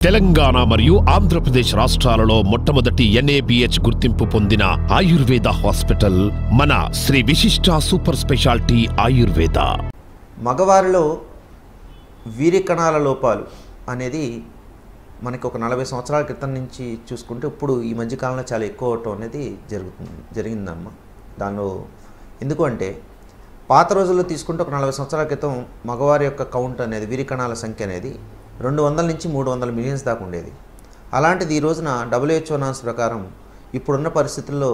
తెలంగాణ మరియు ఆంధ్రప్రదేశ్ రాష్ట్రాలలో మొట్టమొదటి ఎన్ఏబిహెచ్ గుర్తింపు పొందిన ఆయుర్వేద హాస్పిటల్ మన శ్రీ విశిష్ట సూపర్ స్పెషాలిటీ ఆయుర్వేద. మగవారిలో వీరికణాల లోపాలు అనేది మనకి ఒక నలభై సంవత్సరాల క్రితం నుంచి చూసుకుంటే ఇప్పుడు ఈ మధ్యకాలంలో చాలా ఎక్కువ అవటం అనేది జరుగుతుంది జరిగిందమ్మ. దానిలో ఎందుకు అంటే పాత రోజుల్లో తీసుకుంటే ఒక నలభై సంవత్సరాల క్రితం మగవారి యొక్క కౌంట్ అనేది వీరికణాల సంఖ్య అనేది రెండు వందల నుంచి మూడు వందల మిలియన్స్ దాకా ఉండేది. అలాంటిది ఈ రోజున డబ్ల్యూహెచ్ఓ నాన్స్ ప్రకారం ఇప్పుడున్న పరిస్థితుల్లో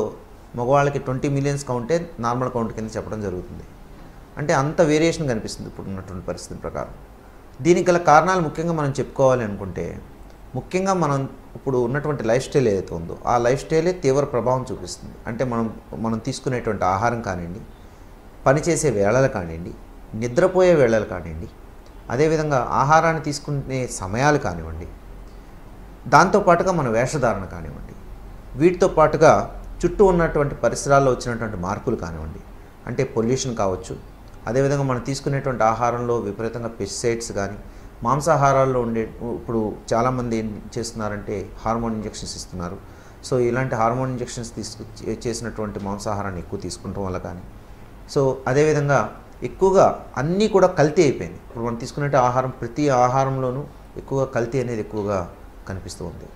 మగవాళ్ళకి ట్వంటీ మిలియన్స్ కౌంటే నార్మల్ కౌంట్ కింద చెప్పడం జరుగుతుంది. అంటే అంత వేరియేషన్ కనిపిస్తుంది ఇప్పుడు ఉన్నటువంటి పరిస్థితి ప్రకారం. దీనికి గల కారణాలు ముఖ్యంగా మనం చెప్పుకోవాలి అనుకుంటే ముఖ్యంగా మనం ఇప్పుడు ఉన్నటువంటి లైఫ్ స్టైల్ ఏదైతే ఉందో ఆ లైఫ్ స్టైలే తీవ్ర ప్రభావం చూపిస్తుంది. అంటే మనం మనం తీసుకునేటువంటి ఆహారం కానివ్వండి పనిచేసే వేళలు కానివ్వండి నిద్రపోయే వేళలు కానివ్వండి అదేవిధంగా ఆహారాన్ని తీసుకునే సమయాలు కానివ్వండి దాంతోపాటుగా మన వేషధారణ కానివ్వండి వీటితో పాటుగా చుట్టూ ఉన్నటువంటి పరిసరాల్లో వచ్చినటువంటి మార్పులు కానివ్వండి అంటే పొల్యూషన్ కావచ్చు అదేవిధంగా మనం తీసుకునేటువంటి ఆహారంలో విపరీతంగా పెస్టిసైడ్స్ కానీ మాంసాహారాల్లో ఉండే ఇప్పుడు చాలామంది ఏం చేస్తున్నారంటే హార్మోన్ ఇంజెక్షన్స్ ఇస్తున్నారు. సో ఇలాంటి హార్మోన్ ఇంజెక్షన్స్ తీసుకు చేసినటువంటి మాంసాహారాన్ని ఎక్కువ తీసుకుంటాం వల్ల కానీ. సో అదేవిధంగా ఎక్కువగా అన్నీ కూడా కల్తీ అయిపోయింది. ఇప్పుడు మనం తీసుకునే ఆహారం ప్రతి ఆహారంలోనూ ఎక్కువగా కల్తీ అనేది ఎక్కువగా కనిపిస్తూ ఉంది.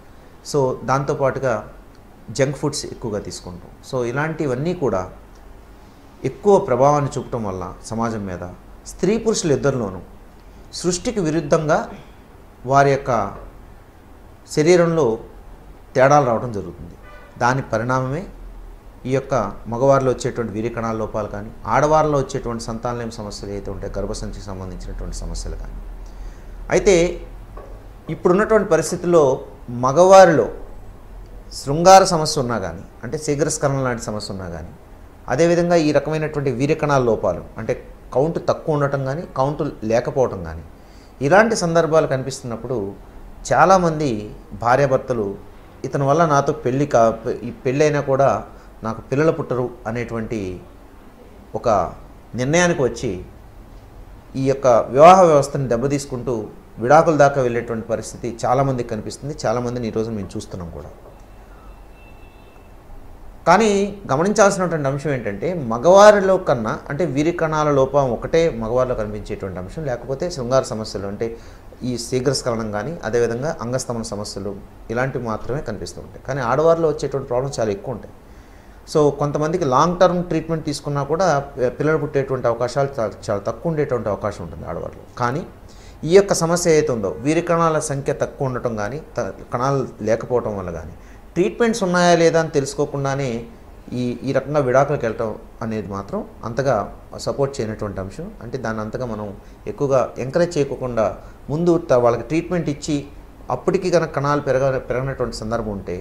సో దాంతోపాటుగా జంక్ ఫుడ్స్ ఎక్కువగా తీసుకుంటాం. సో ఇలాంటివన్నీ కూడా ఎక్కువ ప్రభావాన్ని చూపటం వల్ల సమాజం మీద స్త్రీ పురుషులు ఇద్దరిలోనూ సృష్టికి విరుద్ధంగా వారి యొక్క శరీరంలో తేడాలు రావడం జరుగుతుంది. దాని పరిణామమే ఈ యొక్క మగవారిలో వచ్చేటువంటి వీరికణాల లోపాలు కానీ ఆడవారిలో వచ్చేటువంటి సంతానలేమి సమస్యలు అయితే ఉంటాయి గర్భసంచికి సంబంధించినటువంటి సమస్యలు కానీ. అయితే ఇప్పుడున్నటువంటి పరిస్థితుల్లో మగవారిలో శృంగార సమస్య ఉన్నా కానీ అంటే శీఘ్రస్కరణ లాంటి సమస్య ఉన్నా కానీ అదేవిధంగా ఈ రకమైనటువంటి వీరకణాల లోపాలు అంటే కౌంట్ తక్కువ ఉండటం కానీ కౌంట్ లేకపోవటం కానీ ఇలాంటి సందర్భాలు కనిపిస్తున్నప్పుడు చాలామంది భార్యాభర్తలు ఇతని వల్ల నాతో పెళ్ళి కా ఈ పెళ్ళైనా కూడా నాకు పిల్లలు పుట్టరు అనేటువంటి ఒక నిర్ణయానికి వచ్చి ఈ యొక్క వివాహ వ్యవస్థను దెబ్బతీసుకుంటూ విడాకుల దాకా వెళ్ళేటువంటి పరిస్థితి చాలామందికి కనిపిస్తుంది. చాలామందిని ఈరోజు మేము చూస్తున్నాం కూడా. కానీ గమనించాల్సినటువంటి అంశం ఏంటంటే మగవారిలో కన్నా అంటే వీరి కణాల లోపం ఒకటే మగవారిలో కనిపించేటువంటి అంశం. లేకపోతే శృంగార సమస్యలు అంటే ఈ శీఘ్రస్ఖలనం కానీ అదేవిధంగా అంగస్తమన సమస్యలు ఇలాంటివి మాత్రమే కనిపిస్తూ ఉంటాయి. కానీ ఆడవారిలో వచ్చేటువంటి ప్రాబ్లమ్స్ చాలా ఎక్కువ ఉంటాయి. సో కొంతమందికి లాంగ్ టర్మ్ ట్రీట్మెంట్ తీసుకున్నా కూడా పిల్లలు పుట్టేటువంటి అవకాశాలు చాలా చాలా తక్కువ ఉండేటువంటి అవకాశం ఉంటుంది ఆడవాళ్ళు. కానీ ఈ యొక్క సమస్య ఏదైతే ఉందో వీరి కణాల సంఖ్య తక్కువ ఉండటం కానీ కణాలు లేకపోవటం వల్ల కానీ ట్రీట్మెంట్స్ ఉన్నాయా లేదా అని తెలుసుకోకుండానే ఈ ఈ రకంగా విడాకులకు వెళ్ళటం అనేది మాత్రం అంతగా సపోర్ట్ చేయనటువంటి అంశం. అంటే దాన్ని అంతగా మనం ఎక్కువగా ఎంకరేజ్ చేయకుండా ముందు వాళ్ళకి ట్రీట్మెంట్ ఇచ్చి అప్పటికి కనుక కణాలు పెరగ పెరగనటువంటి సందర్భం ఉంటే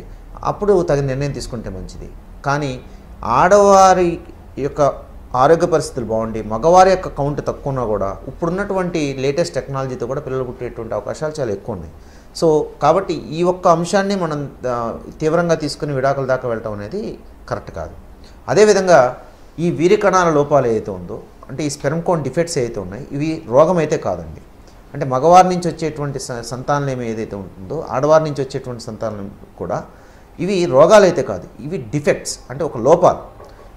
అప్పుడు తగిన నిర్ణయం తీసుకుంటే మంచిది. కానీ ఆడవారి యొక్క ఆరోగ్య పరిస్థితులు బాగుండి మగవారి యొక్క కౌంట్ తక్కువ ఉన్నా కూడా ఇప్పుడున్నటువంటి లేటెస్ట్ టెక్నాలజీతో కూడా పిల్లలు పుట్టేటువంటి అవకాశాలు చాలా ఎక్కువ ఉన్నాయి. సో కాబట్టి ఈ ఒక్క అంశాన్ని మనం తీవ్రంగా తీసుకుని విడాకుల దాకా వెళ్ళటం అనేది కరెక్ట్ కాదు. అదేవిధంగా ఈ వీరికణాల కణాల లోపాలు ఏదైతే ఉందో అంటే ఈ స్పెర్మ్కోన్ డిఫెక్ట్స్ ఏవైతే ఉన్నాయి ఇవి రోగం అయితే కాదండి. అంటే మగవారి నుంచి వచ్చేటువంటి స- సంతానం ఏదైతే ఉంటుందో ఆడవారి నుంచి వచ్చేటువంటి సంతానం కూడా ఇవి రోగాలు అయితే కాదు ఇవి డిఫెక్ట్స్ అంటే ఒక లోపాలు.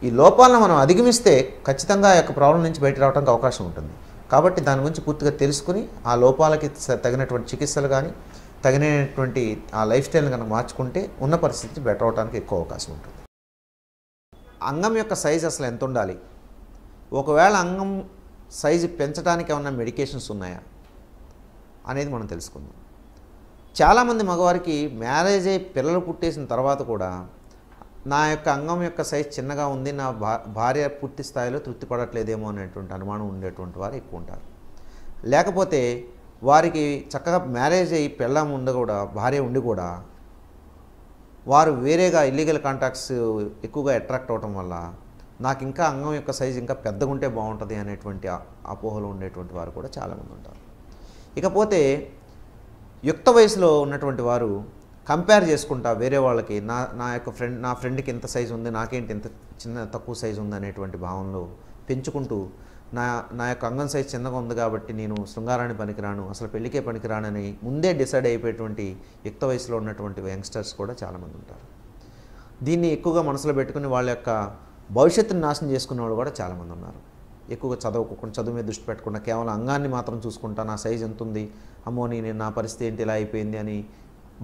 ఈ లోపాలను మనం అధిగమిస్తే ఖచ్చితంగా యొక్క ప్రాబ్లం నుంచి బయట రావడానికి అవకాశం ఉంటుంది. కాబట్టి దాని గురించి పూర్తిగా తెలుసుకుని ఆ లోపాలకి తగినటువంటి చికిత్సలు కానీ తగినటువంటి ఆ లైఫ్ స్టైల్ని కనుక మార్చుకుంటే ఉన్న పరిస్థితి బెటర్ అవడానికి ఎక్కువ అవకాశం ఉంటుంది. అంగం యొక్క సైజ్ అసలు ఎంత ఉండాలి? ఒకవేళ అంగం సైజు పెంచడానికి ఏమన్నా మెడికేషన్స్ ఉన్నాయా? అనేది మనం తెలుసుకుందాం. చాలామంది మగవారికి మ్యారేజ్ అయ్యి పిల్లలు పుట్టేసిన తర్వాత కూడా నా యొక్క అంగం యొక్క సైజ్ చిన్నగా ఉంది నా భా భార్య పూర్తి స్థాయిలో తృప్తి పడట్లేదేమో అనేటువంటి అనుమానం ఉండేటువంటి వారు ఎక్కువ ఉంటారు. లేకపోతే వారికి చక్కగా మ్యారేజ్ అయ్యి పెళ్ళాం ఉండ కూడా భార్య ఉండి కూడా వారు వేరేగా ఇల్లీగల్ కాంటాక్ట్స్ ఎక్కువగా అట్రాక్ట్ అవటం వల్ల నాకు ఇంకా అంగం యొక్క సైజు ఇంకా పెద్దగా ఉంటే బాగుంటుంది అనేటువంటి అపోహలు ఉండేటువంటి వారు కూడా చాలామంది ఉంటారు. ఇకపోతే యుక్త వయసులో ఉన్నటువంటి వారు కంపేర్ చేసుకుంటా వేరే వాళ్ళకి నా నా యొక్క ఫ్రెండ్ నా ఫ్రెండ్కి ఇంత సైజు ఉంది నాకేంటి ఇంత చిన్న తక్కువ సైజు ఉంది అనేటువంటి భావనలో పెంచుకుంటూ నా నా యొక్క అంగం సైజ్ చిన్నగా ఉంది కాబట్టి నేను శృంగారాన్ని పనికిరాను అసలు పెళ్ళికే పనికిరానని ముందే డిసైడ్ అయిపోయేటువంటి యుక్త వయసులో ఉన్నటువంటి యంగ్స్టర్స్ కూడా చాలామంది ఉంటారు. దీన్ని ఎక్కువగా మనసులో పెట్టుకుని వాళ్ళ యొక్క భవిష్యత్తుని నాశనం చేసుకున్న వాళ్ళు కూడా చాలామంది ఉన్నారు. ఎక్కువగా చదవకుండా చదువు మీద దృష్టి పెట్టకుండా కేవలం అంగాన్ని మాత్రం చూసుకుంటా నా సైజ్ ఎంత ఉంది అమ్మో నేను నా పరిస్థితి ఏంటి ఇలా అయిపోయింది అని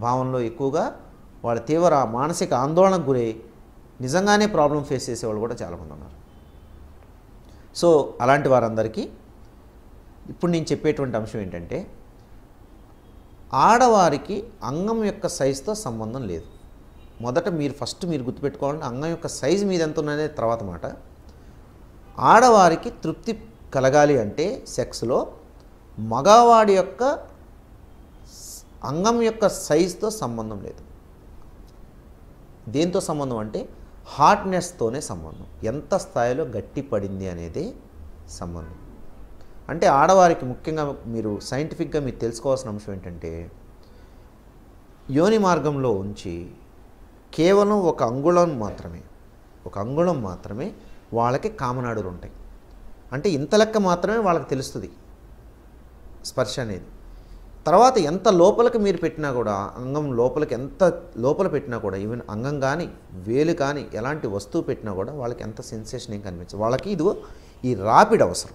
భావనలో ఎక్కువగా వాళ్ళ తీవ్ర మానసిక ఆందోళనకు గురై నిజంగానే ప్రాబ్లం ఫేస్ చేసేవాళ్ళు కూడా చాలామంది ఉన్నారు. సో అలాంటి వారందరికీ ఇప్పుడు నేను చెప్పేటువంటి అంశం ఏంటంటే ఆడవారికి అంగం యొక్క సైజుతో సంబంధం లేదు. మొదట మీరు ఫస్ట్ మీరు గుర్తుపెట్టుకోవాలంటే అంగం యొక్క సైజు మీద ఎంత ఉన్నదే తర్వాత మాట. ఆడవారికి తృప్తి కలగాలి అంటే సెక్స్లో మగవాడి యొక్క అంగం యొక్క సైజుతో సంబంధం లేదు. దేంతో సంబంధం అంటే హార్డ్నెస్తోనే సంబంధం. ఎంత స్థాయిలో గట్టి పడింది అనేది సంబంధం. అంటే ఆడవారికి ముఖ్యంగా మీరు సైంటిఫిక్గా మీరు తెలుసుకోవాల్సిన అంశం ఏంటంటే యోని మార్గంలో ఉంచి కేవలం ఒక అంగుళం మాత్రమే ఒక అంగుళం మాత్రమే వాళ్ళకి కామనాడులు ఉంటాయి. అంటే ఇంత లెక్క మాత్రమే వాళ్ళకి తెలుస్తుంది స్పర్శ అనేది. తర్వాత ఎంత లోపలికి మీరు పెట్టినా కూడా అంగం లోపలికి ఎంత లోపల పెట్టినా కూడా ఈవెన్ అంగం కానీ వేలు కానీ ఎలాంటి వస్తువు పెట్టినా కూడా వాళ్ళకి ఎంత సెన్సేషన్ ఏం కనిపించదు. వాళ్ళకి ఇది ఈ రాపిడ్ అవసరం.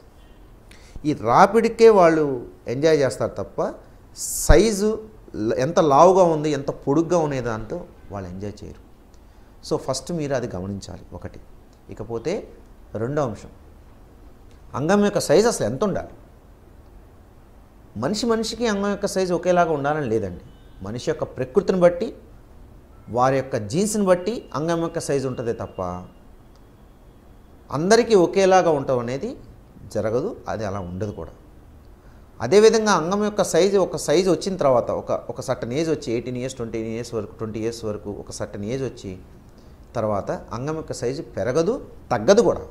ఈ రాపిడ్కే వాళ్ళు ఎంజాయ్ చేస్తారు తప్ప సైజు ఎంత లావుగా ఉంది ఎంత పొడుగ్గా ఉండే దాంతో వాళ్ళు ఎంజాయ్ చేయరు. సో ఫస్ట్ మీరు అది గమనించాలి. ఒకటి. ఇకపోతే రెండో అంశం. అంగం యొక్క సైజు అసలు ఎంత ఉండాలి మనిషి మనిషికి అంగం యొక్క సైజు ఒకేలాగా ఉండాలని లేదండి. మనిషి యొక్క ప్రకృతిని బట్టి వారి యొక్క జీన్స్ని బట్టి అంగం యొక్క సైజు ఉంటుందే తప్ప అందరికీ ఒకేలాగా ఉండటం అనేది జరగదు అది అలా ఉండదు కూడా. అదేవిధంగా అంగం యొక్క సైజు ఒక సైజు వచ్చిన తర్వాత ఒక ఒక సర్టన్ ఏజ్ వచ్చి ఎయిటీన్ ఇయర్స్ ట్వంటీ ఇయర్స్ వరకు ట్వంటీ ఇయర్స్ వరకు ఒక సర్టన్ ఏజ్ వచ్చి తర్వాత అంగం యొక్క సైజు పెరగదు తగ్గదు కూడా.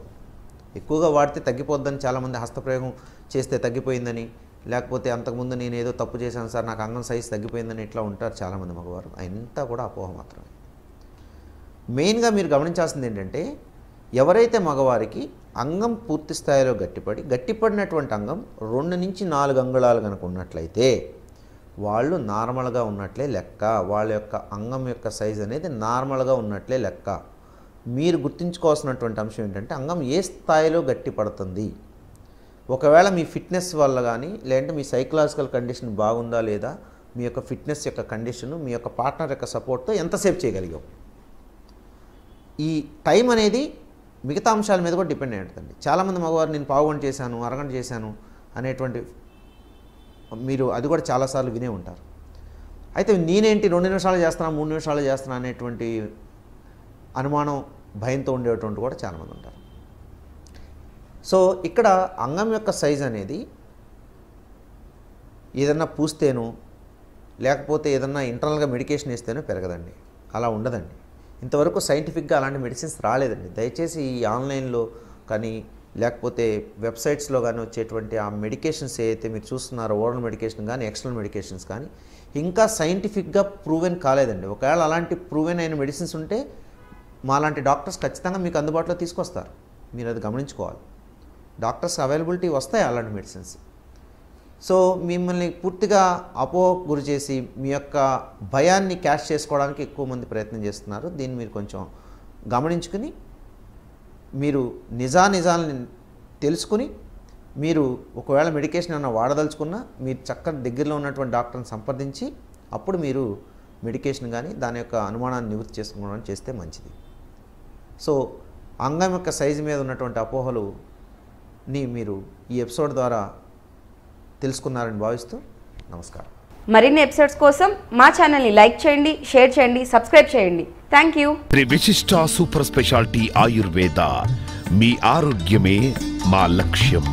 ఎక్కువగా వాడితే తగ్గిపోద్దని చాలామంది హస్తప్రయోగం చేస్తే తగ్గిపోయిందని లేకపోతే అంతకుముందు నేను ఏదో తప్పు చేశాను సార్ నాకు అంగం సైజు తగ్గిపోయిందని ఇట్లా ఉంటారు చాలామంది మగవారు. అంతా కూడా అపోహ మాత్రమే. మెయిన్గా మీరు గమనించాల్సింది ఏంటంటే ఎవరైతే మగవారికి అంగం పూర్తి స్థాయిలో గట్టిపడి గట్టిపడినటువంటి అంగం రెండు నుంచి నాలుగు అంగుళాలు కనుక ఉన్నట్లయితే వాళ్ళు నార్మల్గా ఉన్నట్లే లెక్క. వాళ్ళ యొక్క అంగం యొక్క సైజ్ అనేది నార్మల్గా ఉన్నట్లే లెక్క. మీరు గుర్తుంచుకోవాల్సినటువంటి అంశం ఏంటంటే అంగం ఏ స్థాయిలో గట్టి పడుతుంది? ఒకవేళ మీ ఫిట్నెస్ వల్ల కానీ లేదంటే మీ సైకలాజికల్ కండిషన్ బాగుందా లేదా మీ యొక్క ఫిట్నెస్ యొక్క కండిషను మీ యొక్క పార్ట్నర్ యొక్క సపోర్ట్తో ఎంతసేపు చేయగలిగాం ఈ టైం అనేది మిగతా అంశాల మీద కూడా డిపెండ్ అయి ఉంటుందండి. చాలామంది మగవారు నేను పావుగంట చేశాను అరగంట చేశాను అనేటువంటి మీరు అది కూడా చాలాసార్లు వినే ఉంటారు. అయితే నేనేంటి రెండు నిమిషాలు చేస్తున్నా మూడు నిమిషాలు చేస్తున్నా అనేటువంటి అనుమానం భయంతో ఉండేటువంటి కూడా చాలామంది ఉంటారు. సో ఇక్కడ అంగం యొక్క సైజ్ అనేది ఏదన్నా పూస్తేనో లేకపోతే ఏదన్నా ఇంటర్నల్గా మెడికేషన్ ఇస్తేనో పెరగదండి. అలా ఉండదండి. ఇంతవరకు సైంటిఫిక్గా అలాంటి మెడిసిన్స్ రాలేదండి. దయచేసి ఈ ఆన్లైన్లో కానీ లేకపోతే వెబ్సైట్స్లో కానీ వచ్చేటువంటి ఆ మెడికేషన్స్ ఏవైతే మీరు చూస్తున్నారో ఓరల్ మెడికేషన్ కానీ ఎక్స్టర్నల్ మెడికేషన్స్ కానీ ఇంకా సైంటిఫిక్గా ప్రూవెన్ కాలేదండి. ఒకవేళ అలాంటి ప్రూవెన్ అయిన మెడిసిన్స్ ఉంటే మాలాంటి డాక్టర్స్ ఖచ్చితంగా మీకు అందుబాటులో తీసుకొస్తారు. మీరు అది గమనించుకోవాలి. డాక్టర్స్ అవైలబిలిటీ వస్తాయి అలాంటి మెడిసిన్స్. సో మిమ్మల్ని పూర్తిగా అపో గురి చేసి మీ యొక్క భయాన్ని క్యాష్ చేసుకోవడానికి ఎక్కువ మంది ప్రయత్నం చేస్తున్నారు. దీన్ని మీరు కొంచెం గమనించుకుని మీరు నిజానిజాలని తెలుసుకుని మీరు ఒకవేళ మెడికేషన్ ఏమైనా వాడదలుచుకున్నా మీరు చక్కని దగ్గరలో ఉన్నటువంటి డాక్టర్ని సంప్రదించి అప్పుడు మీరు మెడికేషన్ కానీ దాని యొక్క అనుమానాన్ని నివృత్తి చేసుకోవడం చేస్తే మంచిది. సో అంగం యొక్క సైజు మీద ఉన్నటువంటి అపోహలుని మీరు ఈ ఎపిసోడ్ ద్వారా తెలుసుకున్నారని భావిస్తూ నమస్కారం. మరిన్ని ఎపిసోడ్స్ కోసం మా ఛానల్ని లైక్ చేయండి షేర్ చేయండి సబ్స్క్రైబ్ చేయండి. Thank you Shri Vishishta super speciality Ayurveda. మీ ఆరోగ్యమే మా లక్ష్యం.